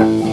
Hey,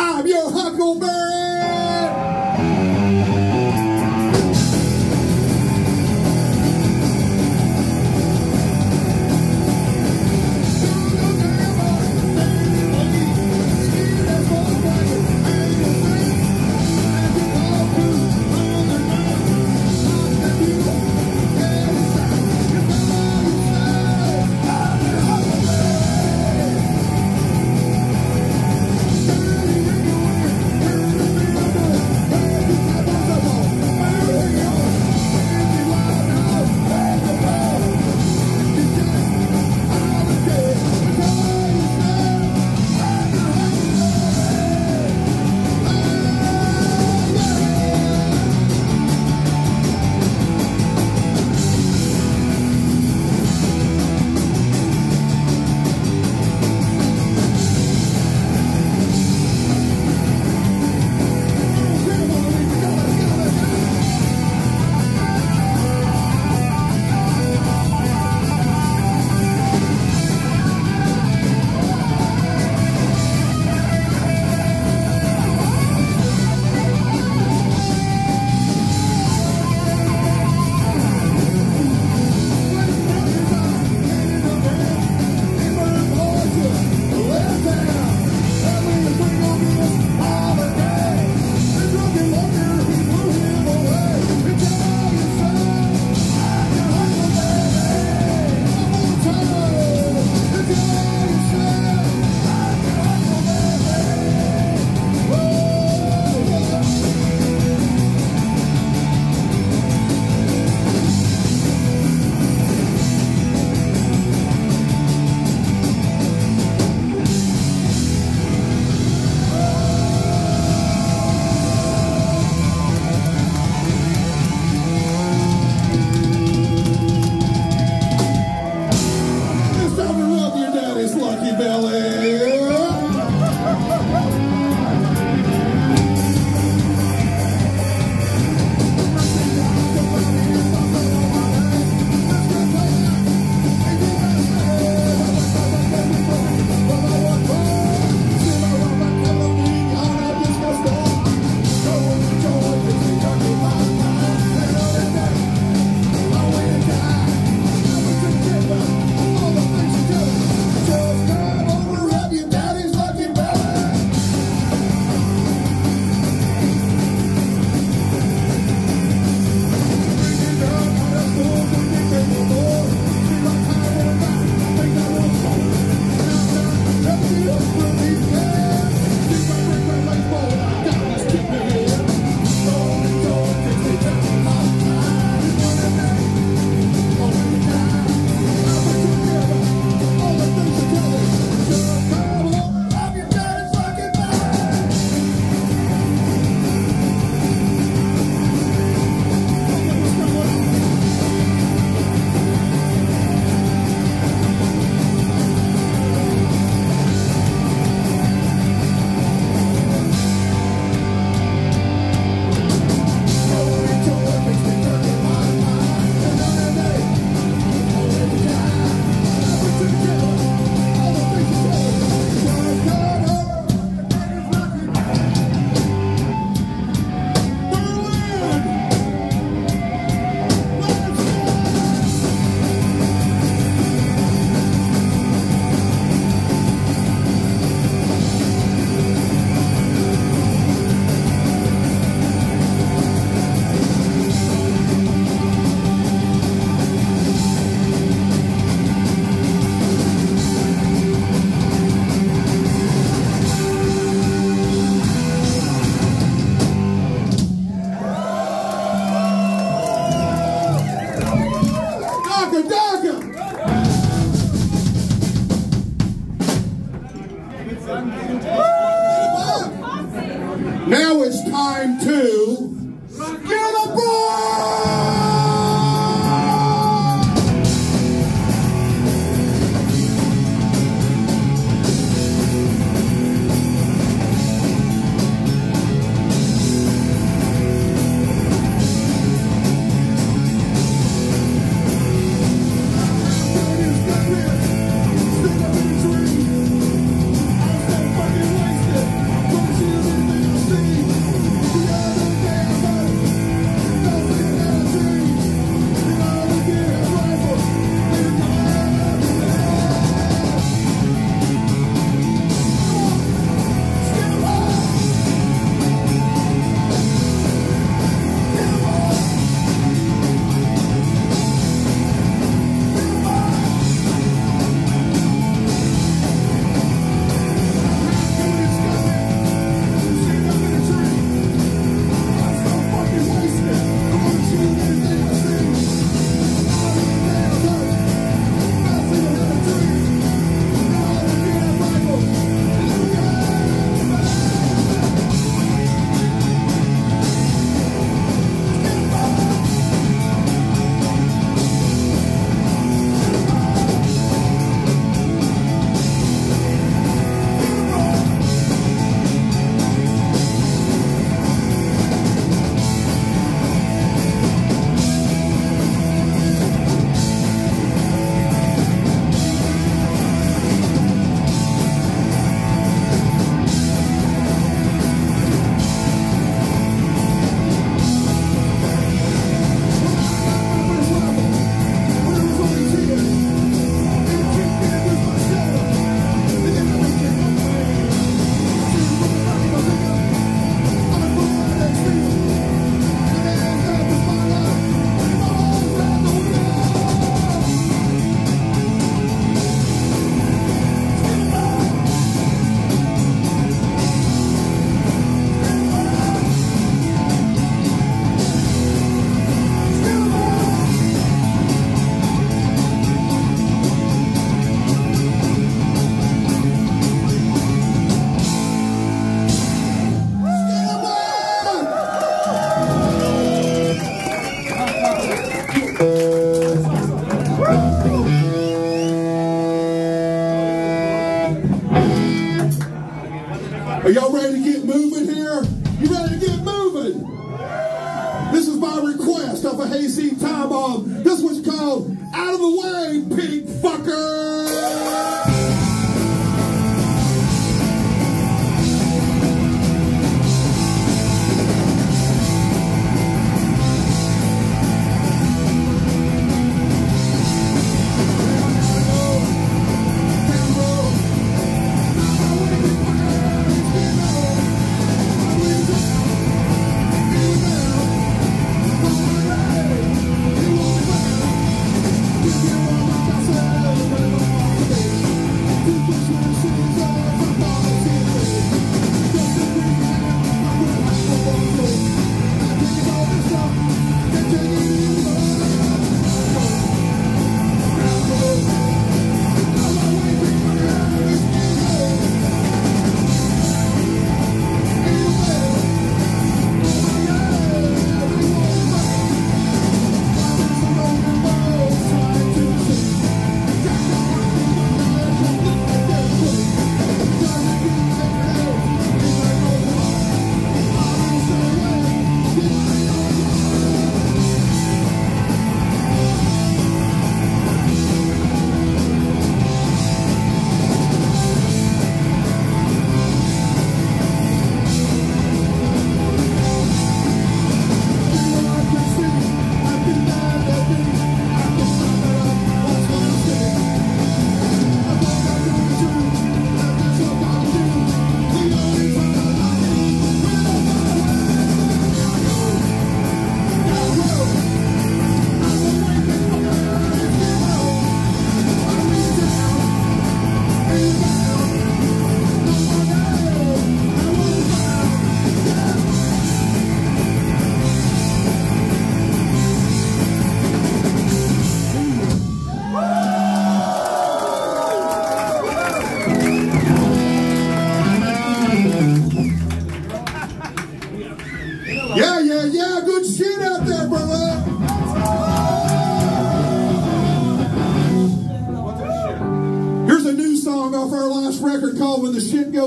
I'm your Huckleberry.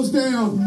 Goes down.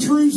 This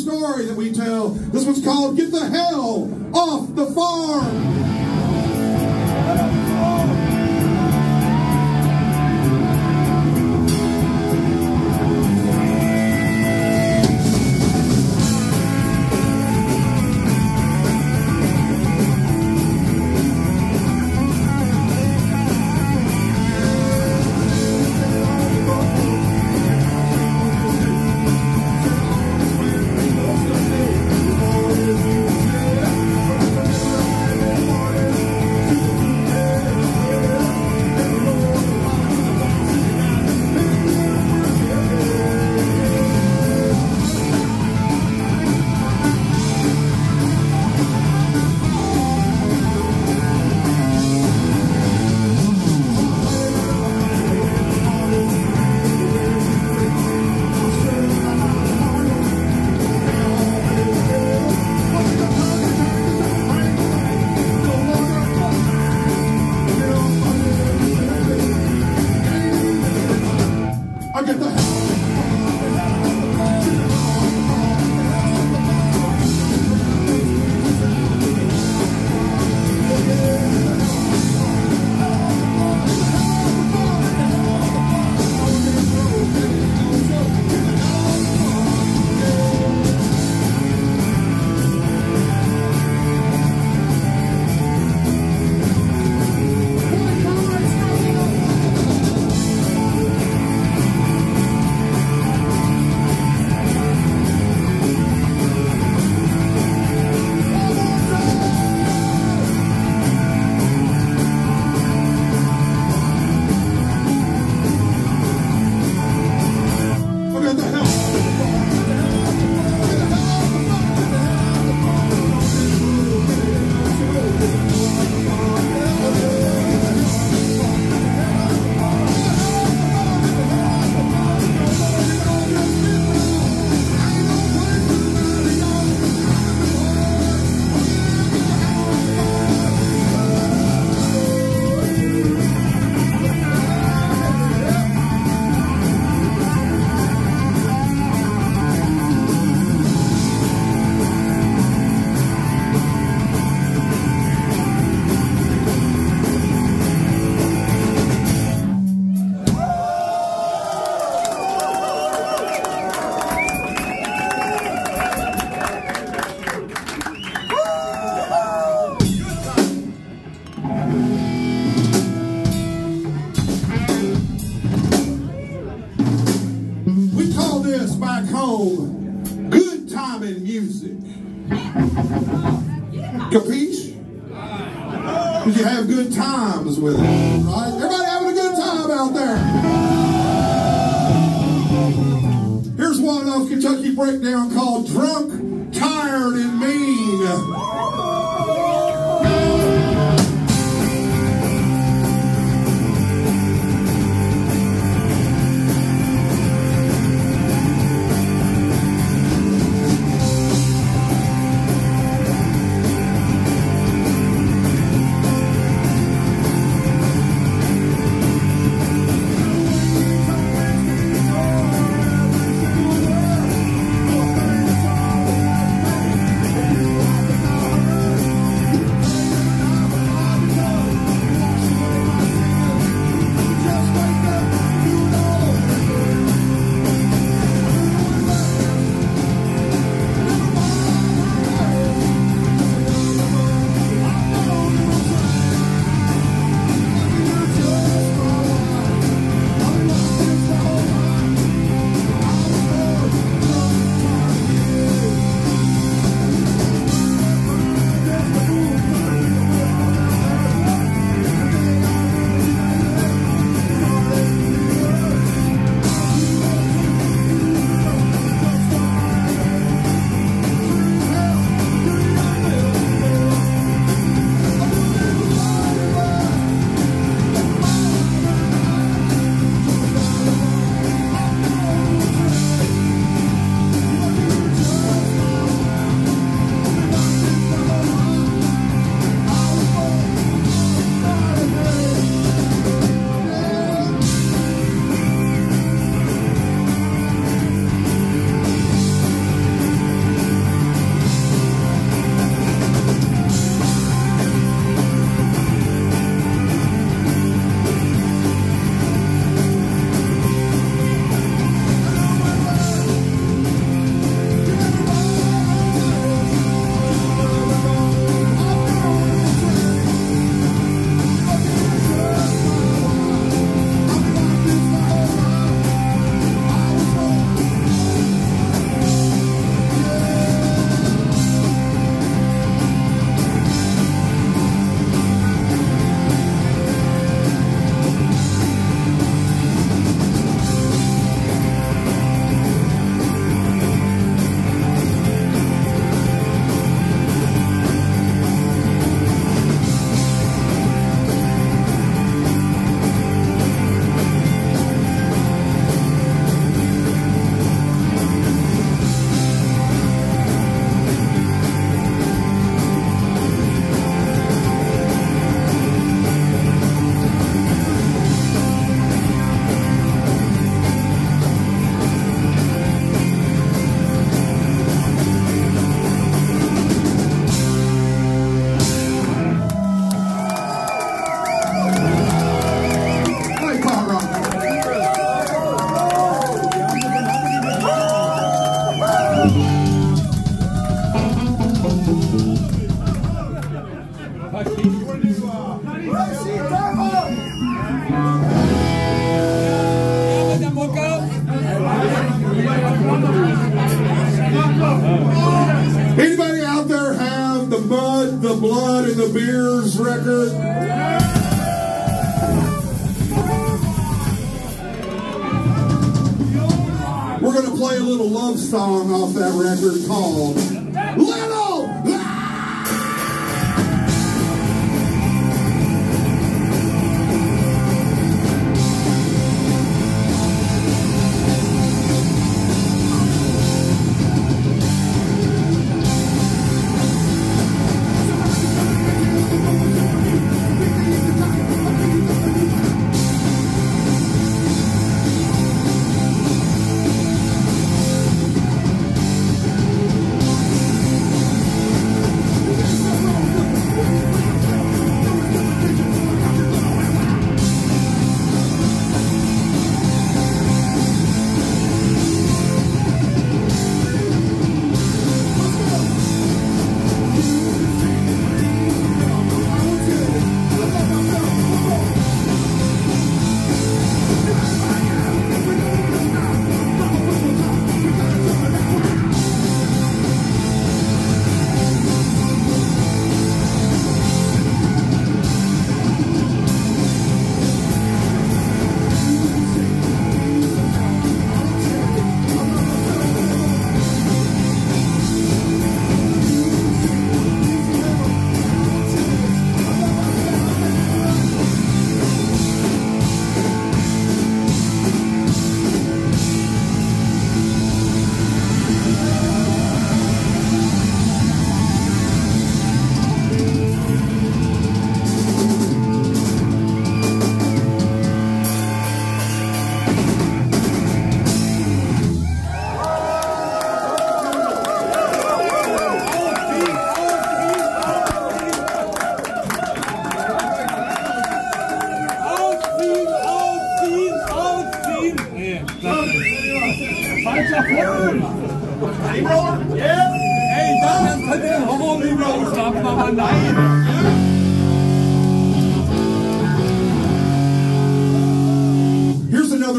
that we're called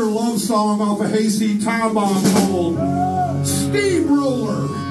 love song off a of Time Bomb called Steamroller.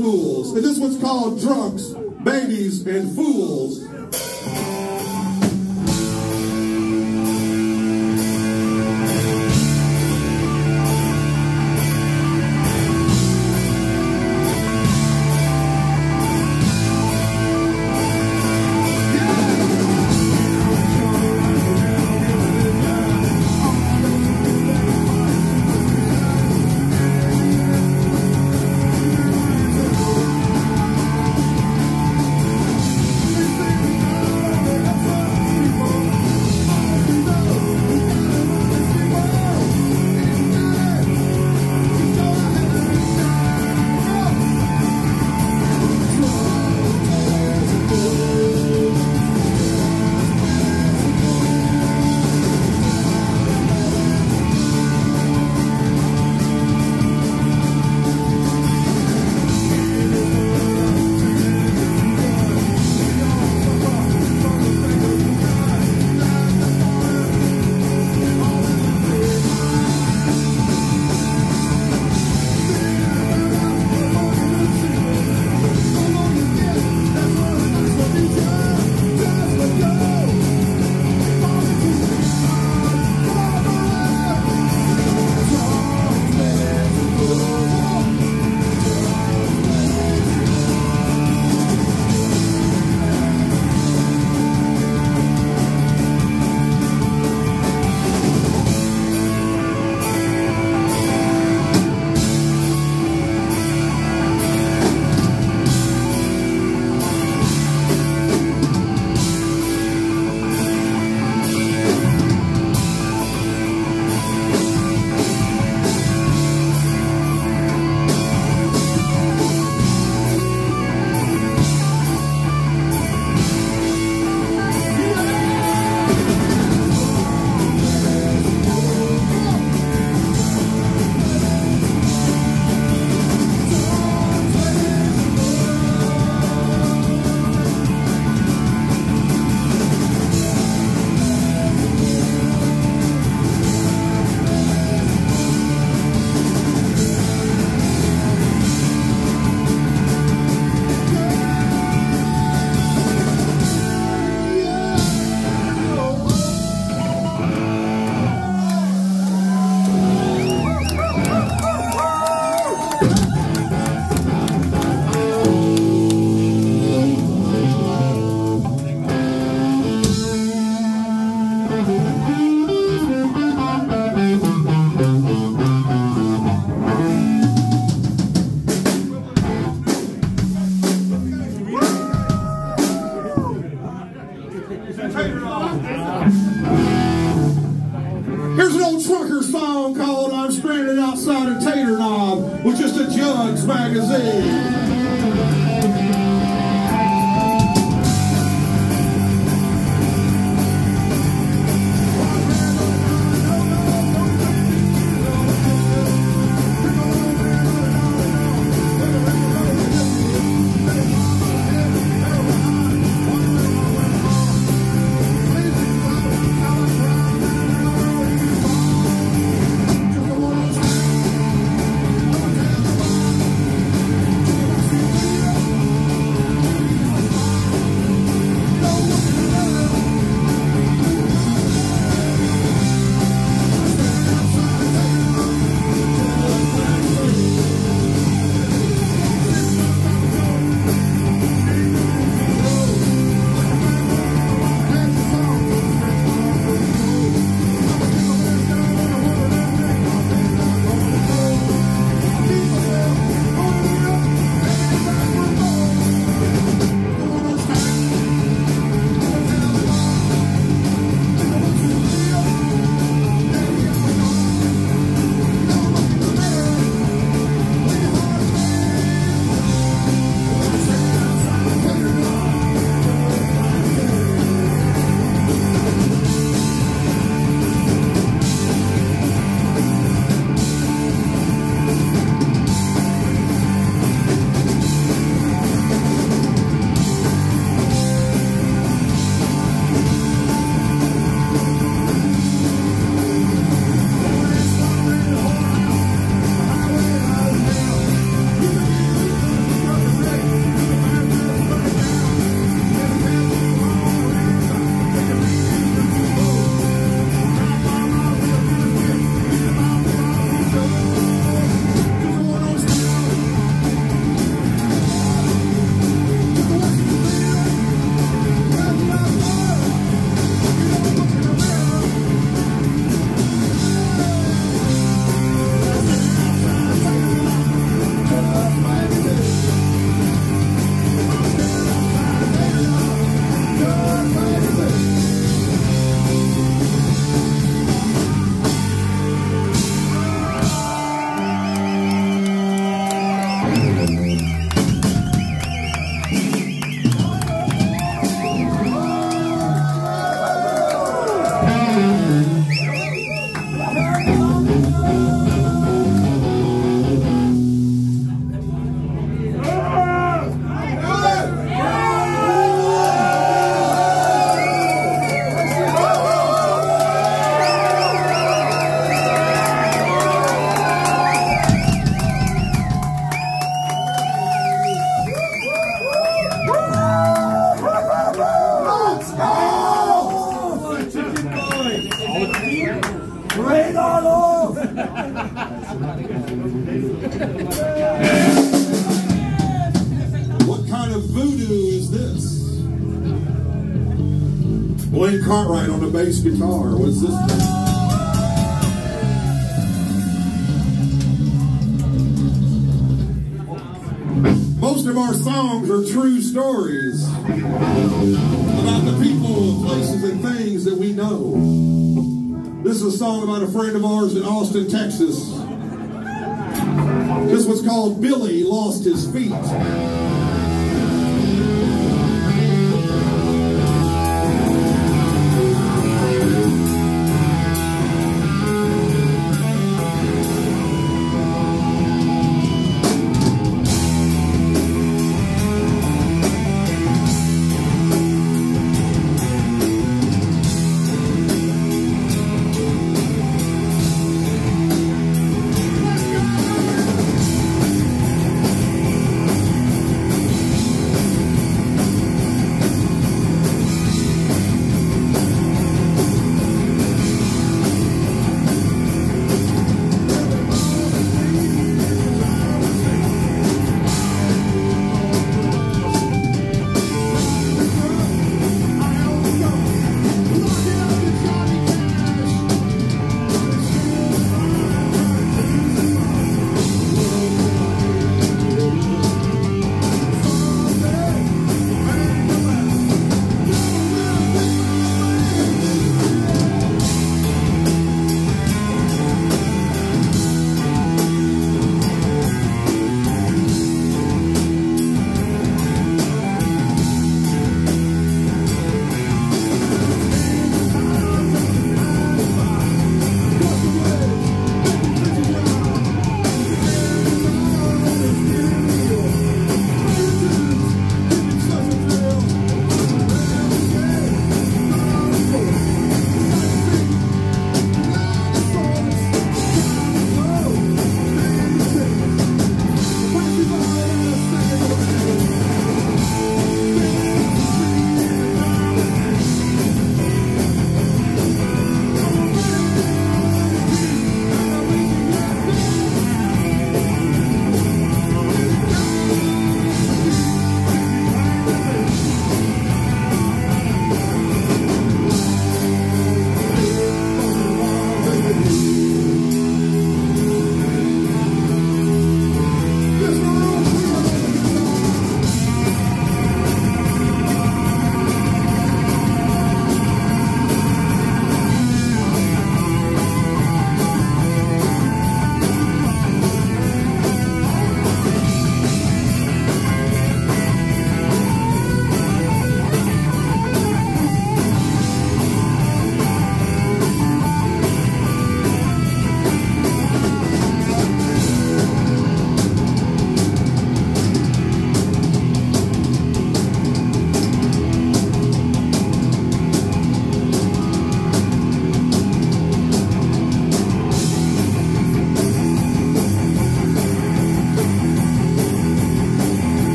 And this one's called Drunks, Babies, and Fools. swagger's bass guitar. Was this? Most of our songs are true stories about the people, places, and things that we know. This is a song about a friend of ours in Austin, Texas. This was called Billy Lost His Feet.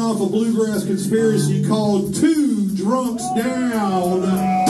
Off a Bluegrass Conspiracy called Two Drunks Down.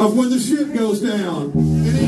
Of When the ship Goes Down.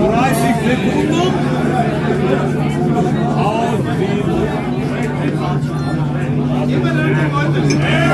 30 Sekunden. Auf die Gib mir den Leuten.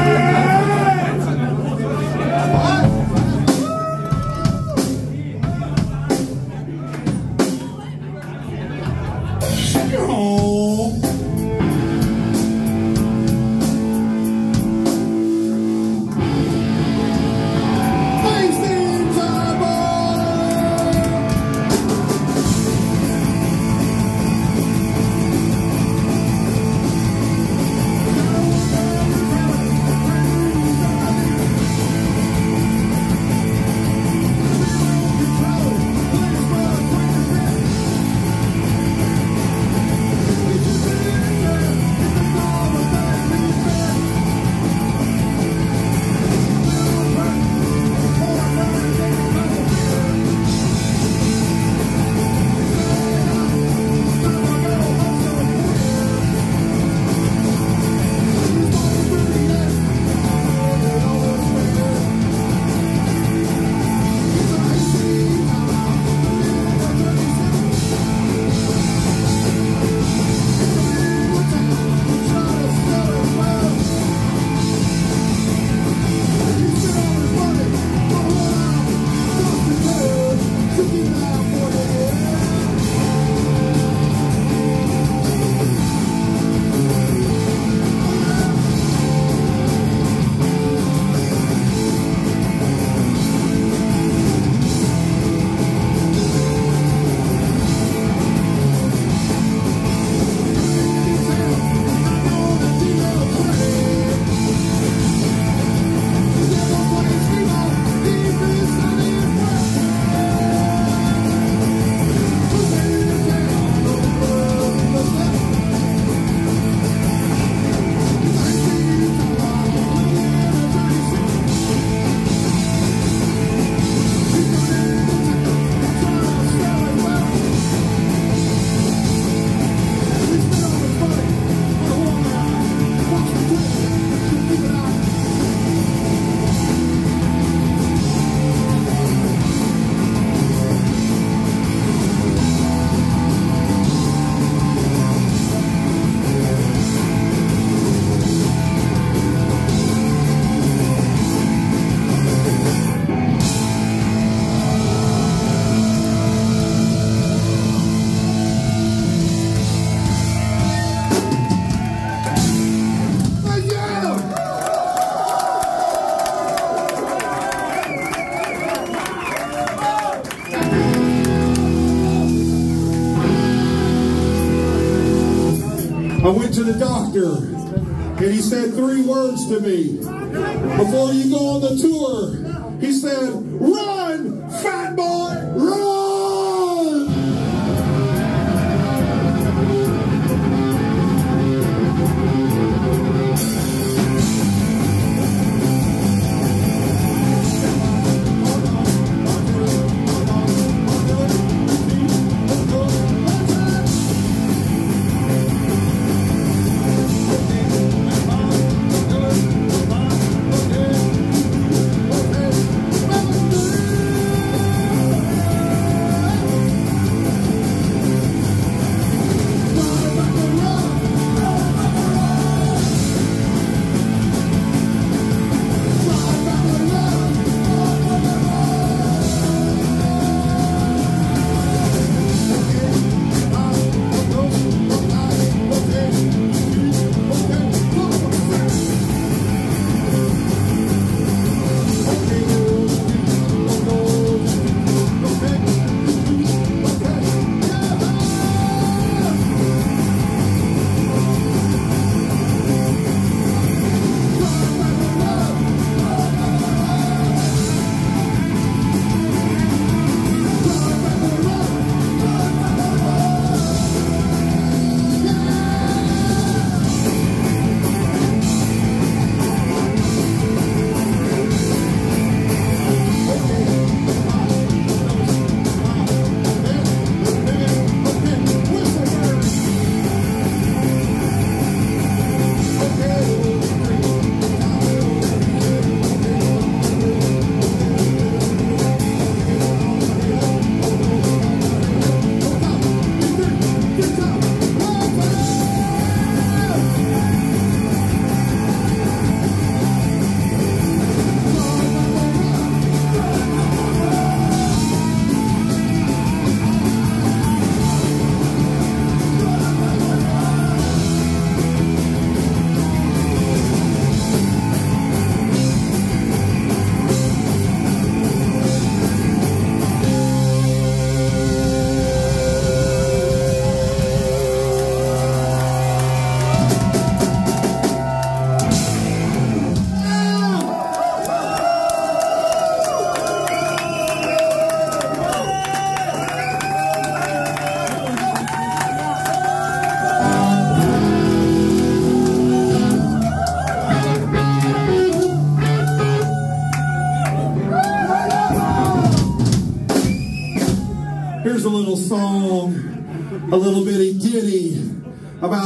The doctor and he said three words to me before you go on the tour. He said,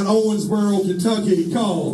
Owensboro, Kentucky called